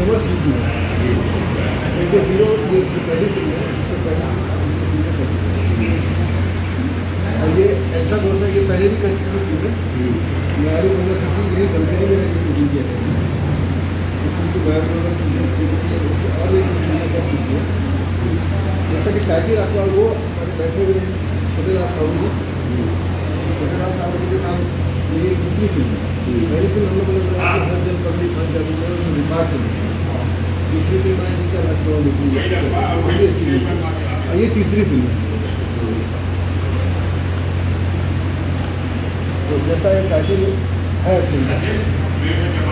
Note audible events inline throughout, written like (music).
की है देखिए हीरो ये पहली फ़िल्म है इससे पहले और ये ऐसा दोस्त है ये पहले भी कर चुकी है मैरी मैंने किसी ये कंपनी में शूटिंग किया है इस फ़िल्म की और एक है जैसा कि टाइटिल आपका वो बैठे हुए छोटेलाल साहू जी साहू के साथ मेरी दूसरी फ़िल्म है पहली फ़िल्म हम लोगों ने हर जन पब्लिक उसमें रिकॉर्ड चली दूसरी फ़िल्म मैंने नीचे लखनऊ है भी अच्छी फ़िल्म है ये तीसरी फ़िल्म है तो जैसा ये टाइटिल है फ़िल्म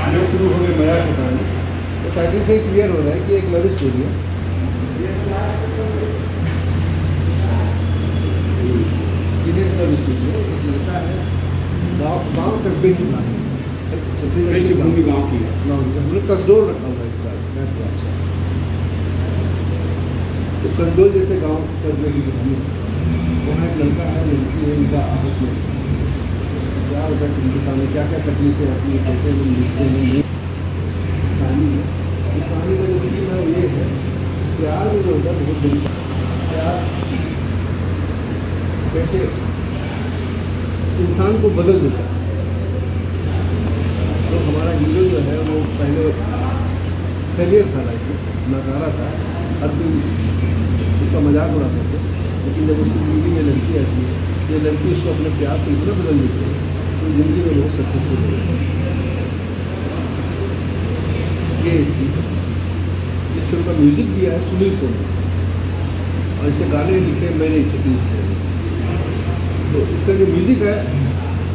ये शुरू हो गए मया की कहानी तो टाइटिल से ही क्लियर हो रहा है कि एक लव स्टोरी है लव स्टोरी है एक लड़का है गाँव गाँव कस्बे की बात है छत्तीसगढ़ की भूमि गाँव की है गाँव की हमने कसडोल रखा हुआ है अच्छा तो कसडोल जैसे गाँव कस्बे की कहानी वहाँ एक लड़का है, लड़की है, इनका आपस में क्या होता है उनके सामने? क्या क्या तकलीफें है? कैसे वो लिखते हैं? ये कहानी है इस कहानी का जो वो ये है। प्यार में जो होता है, बहुत बड़ी प्यार। कैसे इंसान को बदल देता है। तो हमारा हीरो जो है, वो पहले फेलियर था लाइफ में नकारा था, हर कोई उसका मज़ाक उड़ाते थे, लेकिन जब उसकी ज़िंदगी में लड़की आती है ये लड़की उसको अपने प्यार से इतना बदल देती है तो ज़िंदगी में बहुत सक्सेसफुल हो जाता है। ये इसकी, इस फ़िल्म का म्यूज़िक दिया है सुनील सोनी। और इसके गाने लिखे मैंने सतीश से तो इसका जो म्यूज़िक है,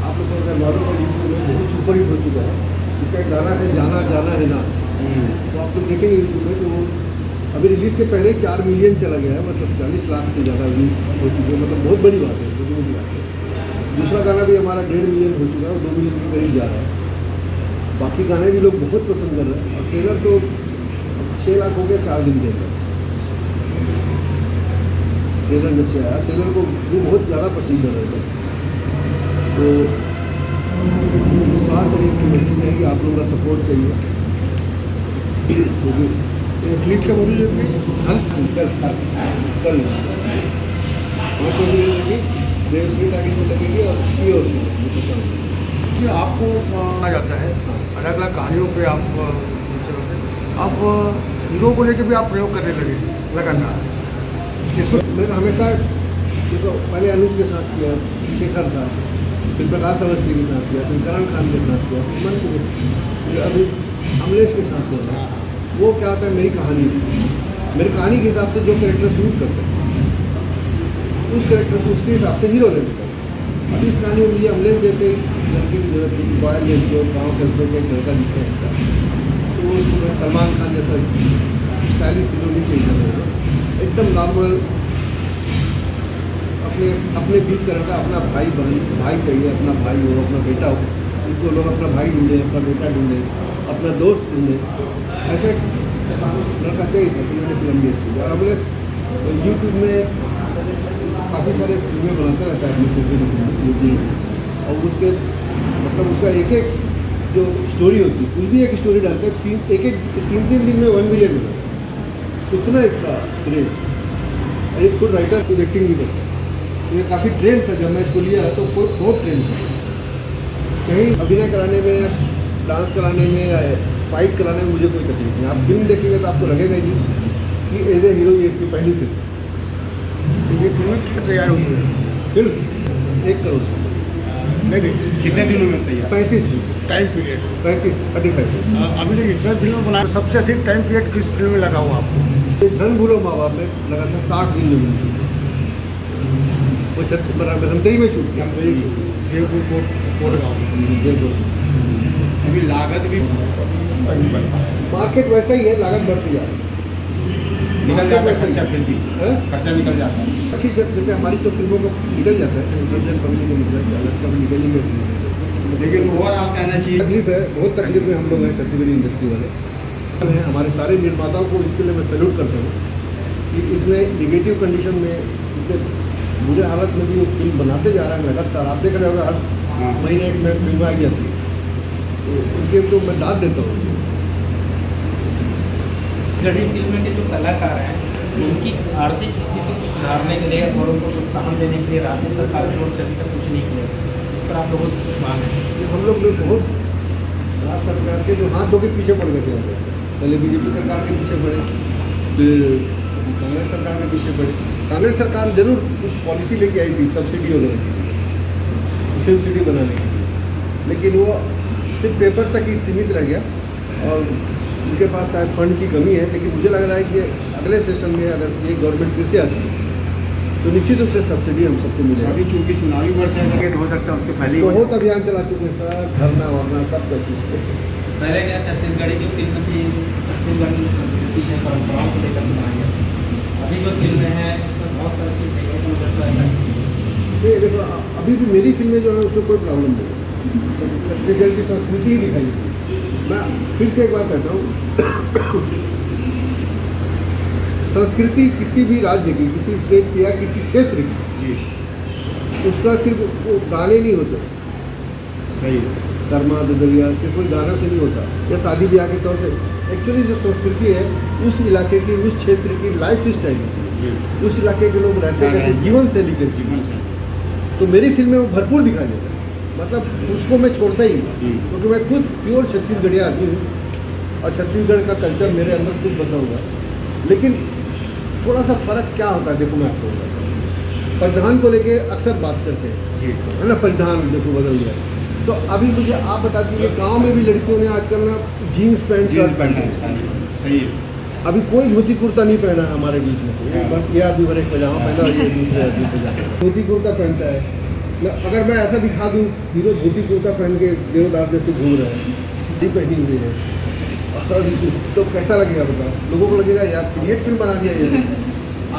आप लोगों को मालूम है यूट्यूब में बहुत सुपर हिट हो चुका है, इसका एक गाना है, जाना जाना है ना। तो आप लोग देखेंगे यूट्यूब में तो वो अभी रिलीज़ के पहले चार मिलियन चला गया है मतलब चालीस लाख से ज़्यादा व्यू हो चुके हैं मतलब बहुत बड़ी बात है बहुत बड़ी बात है। दूसरा गाना भी हमारा डेढ़ मिलियन हो चुका है और दो मिलियन के करीब जा रहा है। बाकी गाने भी लोग बहुत पसंद कर रहे हैं और ट्रेलर तो छः लाख हो गया चार दिन के अंदर। ट्रेलर जब से आया ट्रेलर को वो बहुत ज़्यादा पसंद कर रहे थे। तो विश्वास है कि अच्छी आप लोगों का सपोर्ट चाहिए। है? हाँ कि आपको माना जाता है। अलग अलग कहानियों पे आप अ, हीरो को लेकर भी आप प्रयोग करने लगे लगातार। इसको मैंने तो हमेशा देखो पहले अनुज के साथ किया शेखर था फिर प्रकाश अवस्थी के साथ किया फिर करण खान के साथ किया मन अभी अमलेश के साथ किया वो क्या होता है, मेरी कहानी। मेरी कहानी के हिसाब से जो कैरेक्टर शूट करते हैं, उस कैरेक्टर को उसके हिसाब से हीरो लेते हैं। अब इस कहानी में मुझे अमलेश जैसे लड़के की ज़रूरत थी बॉयल में जो गाँव कस्बे में एक लड़का दिखता है। तो उसको सलमान खान जैसा स्टाइलिश हीरो नहीं चाहिए एकदम नॉर्मल अपने अपने बीच का रहता, अपना भाई बहन, भाई चाहिए, अपना भाई हो, अपना बेटा हो। इसको लोग अपना भाई ढूंढे, अपना बेटा ढूंढे। अपना दोस्त ढूंढे। ऐसे लड़का चाहिए था तो मैंने फ़िल्म देखी और हमने यूट्यूब में काफ़ी सारे फ़िल्में बनाते रहता है अपने और उसके मतलब उसका एक एक जो स्टोरी होती है, कुछ भी एक स्टोरी डालते हैं, तीन एक एक तीन तीन दिन में वन मिलियन मिला इतना इसका क्रेज एक खुद राइटर खुद एक्टिंग भी करता तो ये काफ़ी ट्रेंड था। जब मैं इसको लिया तो बहुत ट्रेंड था। कहीं अभिनय कराने में डांस कराने में या फाइट कराने में मुझे कोई तकलीफ़ नहीं। आप फ़िल्म देखेंगे तो आपको लगेगा ही कि एज ए हीरो ये इसकी पहली फ़िल्म ये फ़िल्म तैयार हुई है? फ़िल्म? एक करोड़। नहीं कितने दिनों में तैयार? पैंतीस टाइम पीरियड। पैंतीस थर्टी फाइव अभी तक इतना फ़िल्म बनाया सबसे अधिक टाइम पीरियड किस फ़िल्म में लगा हुआ आपको? ये धन भूलो माँ बाप में लगा था साठ दिन में वो छत्तीस बराबर धमतरी में शूट किया। देवपुर कोट कोट गाँव देखो अभी लागत भी मार्केट वैसा ही है लागत बढ़ती जा रही है। निकल जाता है खर्चा फिर भी खर्चा निकल जाता है। अच्छी जब जैसे हमारी तो फ़िल्मों को निकल जाता है जनरल पब्लिक को निकल जाता है कभी निकल ही। लेकिन ओवरऑल कहना चाहिए तकलीफ़ है बहुत तकलीफ़ में हम लोग हैं छत्तीसगढ़ी इंडस्ट्री वाले। हैं हमारे सारे निर्माताओं को इसके लिए मैं सैल्यूट करता हूँ कि इतने निगेटिव कंडीशन में इतने बुरे हालत में भी वो फ़िल्म बनाते जा रहे हैं लगातार। आप देख रहे होगा हर हाँ। महीने एक फ़िल्म आई जाती है। तो उनके तो मैं दाद देता हूँ। छत्तीसगढ़ी फ़िल्म के जो कलाकार हैं उनकी आर्थिक स्थिति को सुधारने के लिए और उनको प्रोत्साहन देने के लिए राज्य सरकार की ओर से अभी तक कुछ नहीं किया। इस पर आप लोगों की कुछ मांग है? हम लोग लोग बहुत राज्य सरकार के जो हाथ धो के पीछे पड़ गए थे हम लोग। पहले बीजेपी सरकार के पीछे पड़े फिर कांग्रेस सरकार के पीछे पड़े। कांग्रेस सरकार ज़रूर कुछ पॉलिसी लेके आई थी सब्सिडी फ़िल्म सिटी बनाने की लेकिन वो सिर्फ़ पेपर तक ही सीमित रह गया और उनके पास शायद फंड की कमी है लेकिन मुझे लग रहा है कि अगले सेशन में अगर ये गवर्नमेंट फिर से आती है तो निश्चित रूप से सब्सिडी हम सबको मिलेगी। अभी चूँकि चुनावी वर्ष है लेकिन हो सकता है उसके पहले ही बहुत अभियान चला चुके हैं सर धरना वरना सब कर चुके हैं। पहले क्या छत्तीसगढ़ी जो फ़िल्म थी छत्तीसगढ़ की संस्कृति है परंपराओं को लेकर है। अभी जो फ़िल्में हैं उसमें बहुत सारी चीज़ देखने को मिलता है है। ये देखो अभी भी मेरी फ़िल्में जो है उसमें कोई प्रॉब्लम नहीं है। छत्तीसगढ़ की संस्कृति ही दिखाई है मैं फिर से एक बार कहता हूँ संस्कृति किसी भी राज्य की किसी स्टेट की या किसी क्षेत्र की जी। उसका सिर्फ़ वो गाने नहीं होते। सही। कर्मा दुदरिया सिर्फ़ कोई गाना से नहीं होता। या शादी ब्याह के तौर पे। एक्चुअली जो संस्कृति है उस इलाके की उस क्षेत्र की लाइफ स्टाइल उस इलाके के लोग रहते हाँ, कैसे हाँ। जीवन शैली कैसी जीवन से तो मेरी फ़िल्में वो भरपूर दिखाई देता है। मतलब उसको मैं छोड़ता ही नहीं। क्योंकि मैं खुद प्योर छत्तीसगढ़िया आदमी हूँ और छत्तीसगढ़ का कल्चर मेरे अंदर खुद बसा हुआ है। लेकिन थोड़ा सा फ़र्क क्या होता है? देखो मैं आपको बताता हूँ। परिधान को लेके अक्सर बात करते हैं। है ना? परिधान देखो बदल गया। तो अभी मुझे आप बता दीजिए गाँव में भी लड़कियों ने आजकल ना जीन्स पैंट जीन्स शर्ट है सही है। अभी कोई धोती कुर्ता नहीं पहना है हमारे बीच में। ये हाँ। बस ये आदमी भर एक पजामा पहना और ये (laughs) दूसरे आदमी पजामा। धोती कुर्ता पहनता है। अगर मैं ऐसा दिखा दूँ हीरो धोती कुर्ता पहन के देवदास जैसे घूम रहा है पहनी हुई है। तो कैसा लगेगा बताओ? लोगों को लगेगा यार क्रिएट फ़िल्म बना दिया ये।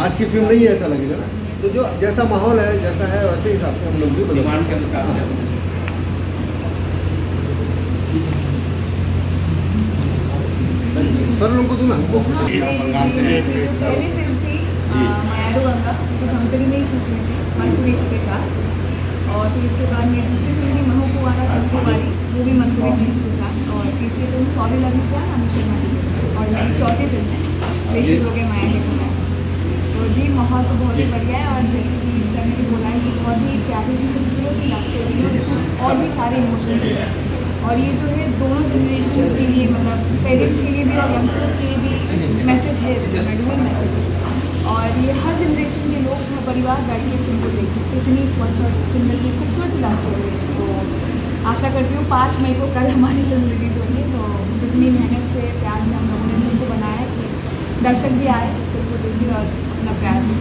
आज की फ़िल्म नहीं है ऐसा लगेगा ना? तो जो जैसा माहौल है जैसा है वैसे हिसाब से हम लोग भी डिमांड के अनुसार सर लोगों को तो ना हमको है। थी जी। मायाडू गंगा जो धमतरी में ही शूट हुई थी मंकुरेशी के साथ और फिर इसके बाद मेरी दूसरी फ़िल्म थी महू कुआरा कंकु वाली वो भी मंकुरेशी के साथ। और तीसरी फ़िल्म सॉरी यू जान अमित शर्मा जी के साथ। और मेरी चौथी फ़िल्म है प्रेषित हो गए माया के खुला तो जी माहौल तो बहुत ही बढ़िया है और जैसे कि सर ने भी बोला है कि बहुत ही प्यारी सी खूबसूरत सी लव स्टोरी है और और भी सारे इमोशंस हैं और ये जो है दोनों जनरेशन के लिए मतलब पेरेंट्स के लिए भी और यंगस्टर्स के लिए भी मैसेज है डुअल मैसेज है। और ये हर जनरेशन के लोग, हर परिवार बैठ के फ़िल्म को देख सकते हैं। इतनी स्वच्छ और सुंदर सी खूबसूरत लव रही है तो आशा करती हूँ पाँच मई को कल हमारी फ़िल्म रिलीज़ होगी। तो जितनी मेहनत से, प्यार से हम लोगों ने फ़िल्म को बनाया कि दर्शक भी आए इस फ़िल्म को देखिए और अपना प्यार भी